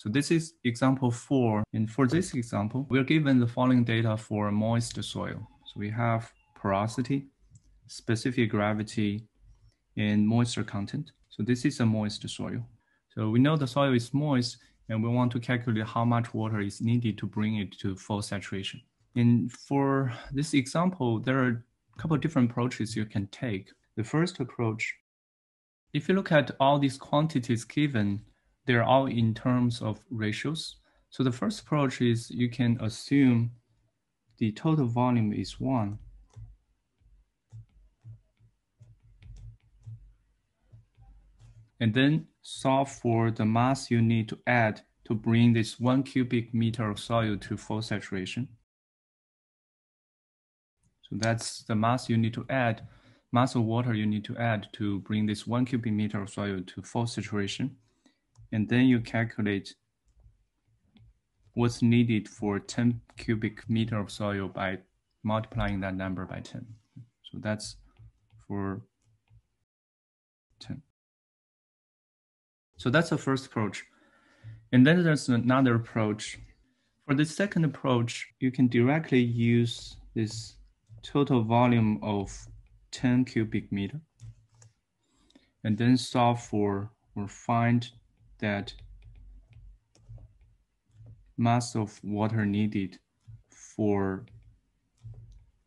So this is example four. And for this example, we're given the following data for a moist soil. So we have porosity, specific gravity, and moisture content. So this is a moist soil. So we know the soil is moist and we want to calculate how much water is needed to bring it to full saturation. And for this example, there are a couple of different approaches you can take. The first approach, if you look at all these quantities given, they're all in terms of ratios. So the first approach is you can assume the total volume is one. And then solve for the mass you need to add to bring this one cubic meter of soil to full saturation. So that's the mass you need to add, mass of water you need to add to bring this one cubic meter of soil to full saturation and then you calculate what's needed for 10 cubic meter of soil by multiplying that number by 10. So that's for 10. So that's the first approach. And then there's another approach. For the second approach, you can directly use this total volume of 10 cubic meter and then solve for or find that mass of water needed for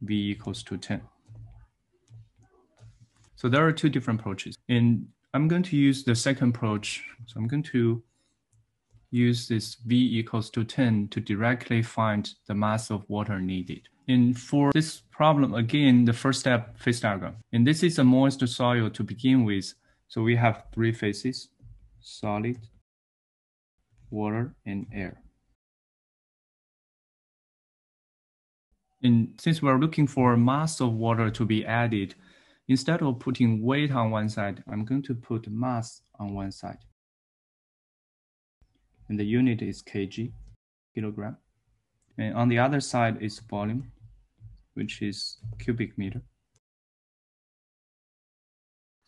V equals to 10. So there are two different approaches. And I'm going to use the second approach. So I'm going to use this V equals to 10 to directly find the mass of water needed. And for this problem, again, the first step, phase diagram. And this is a moist soil to begin with. So we have three phases solid, water, and air. And since we're looking for mass of water to be added, instead of putting weight on one side, I'm going to put mass on one side. And the unit is kg, kilogram. And on the other side is volume, which is cubic meter.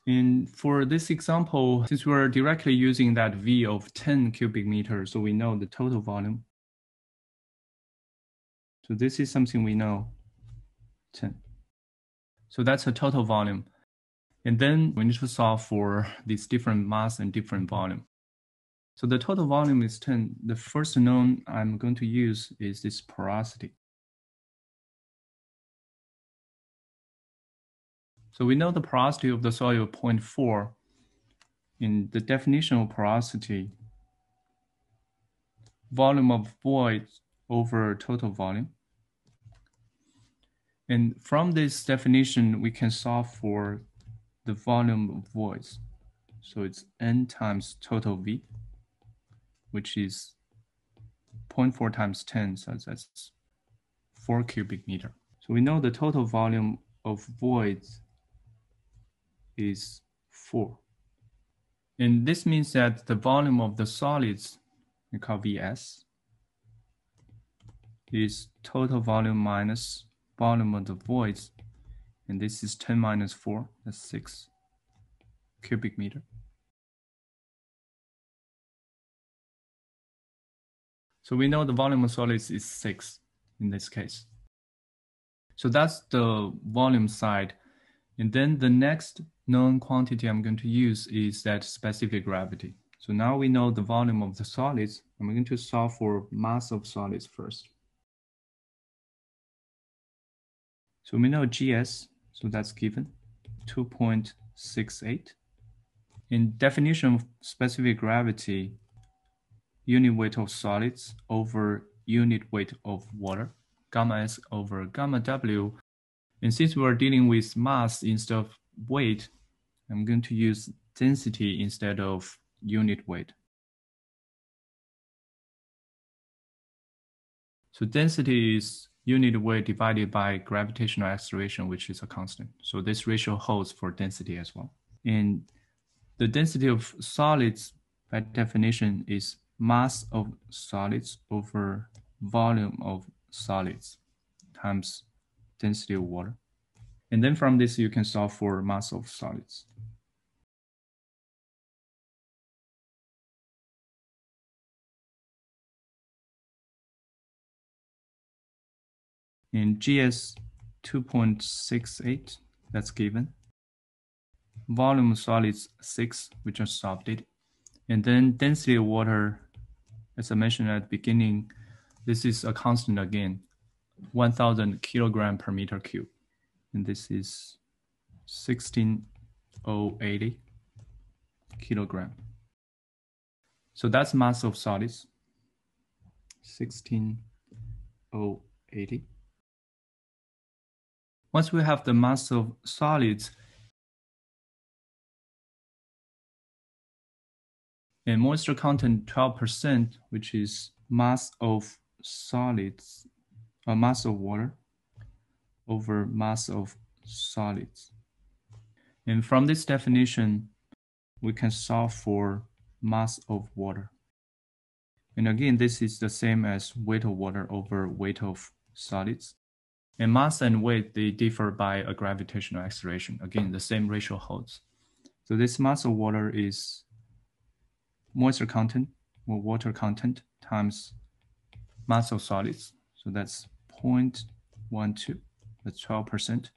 And for this example, since we're directly using that V of 10 cubic meters, so we know the total volume. So this is something we know, 10. So that's a total volume. And then we need to solve for these different mass and different volume. So the total volume is 10. The first known I'm going to use is this porosity. So we know the porosity of the soil 0.4 in the definition of porosity, volume of void over total volume. And from this definition, we can solve for the volume of voids. So it's n times total V, which is 0.4 times 10, so that's 4 cubic meter. So we know the total volume of voids is 4. And this means that the volume of the solids, we call Vs, is total volume minus volume of the voids. And this is 10 minus 4, that's 6 cubic meter. So we know the volume of solids is 6 in this case. So that's the volume side. And then the next known quantity I'm going to use is that specific gravity. So now we know the volume of the solids. I'm going to solve for mass of solids first. So we know GS, so that's given, 2.68. In definition of specific gravity, unit weight of solids over unit weight of water, gamma S over gamma W. And since we're dealing with mass instead of weight, I'm going to use density instead of unit weight. So density is unit weight divided by gravitational acceleration, which is a constant. So this ratio holds for density as well. And the density of solids by definition is mass of solids over volume of solids times density of water. And then from this, you can solve for mass of solids. In GS 2.68, that's given. Volume of solids 6, we just solved it. And then density of water, as I mentioned at the beginning, this is a constant again. 1000 kilogram per meter cube. And this is 16080 kilogram. So that's mass of solids, 16080. Once we have the mass of solids, and moisture content 12%, which is mass of solids, a mass of water over mass of solids. And from this definition, we can solve for mass of water. And again, this is the same as weight of water over weight of solids. And mass and weight, they differ by a gravitational acceleration. Again, the same ratio holds. So this mass of water is moisture content or water content times mass of solids. So that's 0.12, that's 12%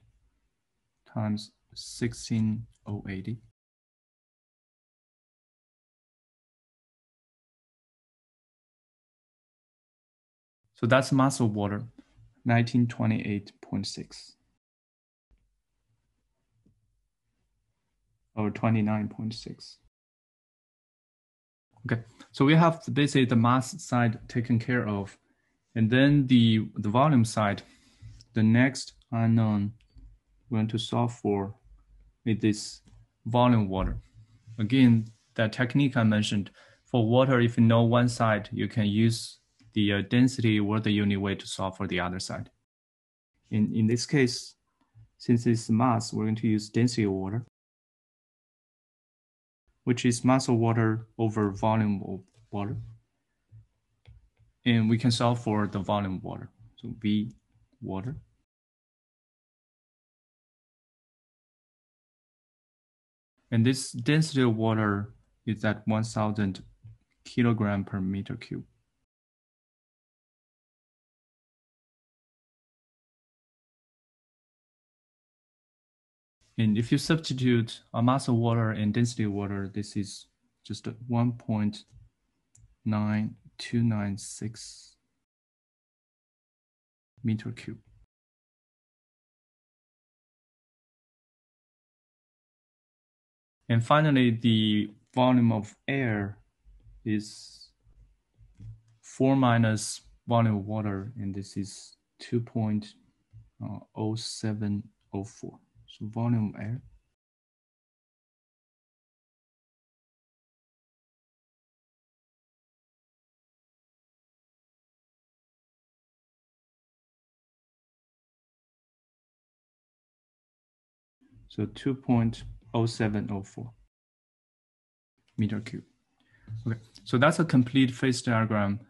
times 16080. So that's mass of water, 1928.6 or 29.6. Okay, so we have basically the mass side taken care of. And then the, the volume side, the next unknown we're going to solve for is this volume water. Again, that technique I mentioned, for water, if you know one side, you can use the uh, density or the unit weight to solve for the other side. In, in this case, since it's mass, we're going to use density of water which is mass of water over volume of water. And we can solve for the volume of water. So V water. And this density of water is at 1000 kilogram per meter cube. And if you substitute a mass of water and density of water, this is just 1.9296 meter cube. And finally, the volume of air is 4 minus volume of water, and this is 2.0704. Uh, so volume air. So 2.0704 meter cube. Okay, so that's a complete phase diagram.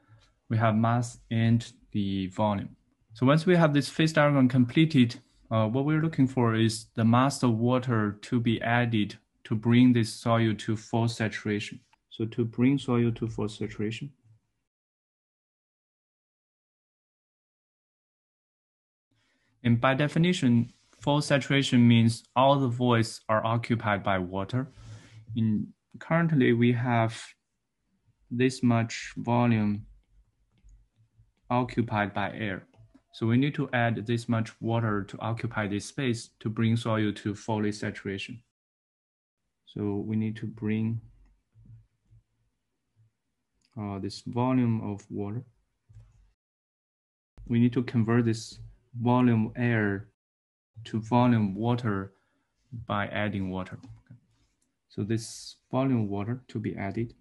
We have mass and the volume. So once we have this phase diagram completed, uh, what we're looking for is the mass of water to be added to bring this soil to full saturation. So to bring soil to full saturation, and by definition, full saturation means all the voids are occupied by water. In currently, we have this much volume occupied by air. So we need to add this much water to occupy this space to bring soil to fully saturation. So we need to bring uh, this volume of water. We need to convert this volume air to volume water by adding water. So this volume water to be added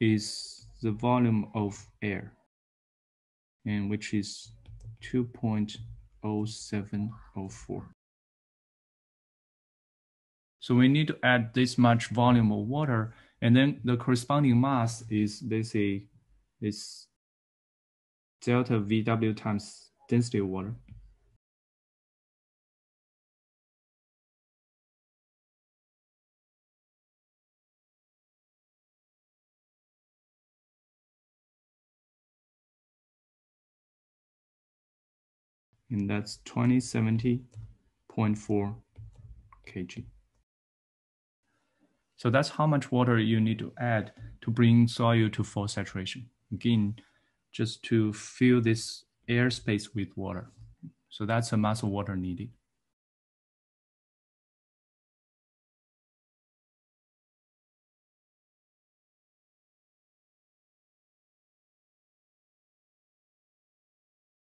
is the volume of air and which is 2.0704. So we need to add this much volume of water, and then the corresponding mass is basically this delta VW times density of water. And that's 2070.4 kg. So that's how much water you need to add to bring soil to full saturation. Again, just to fill this airspace with water. So that's a mass of water needed.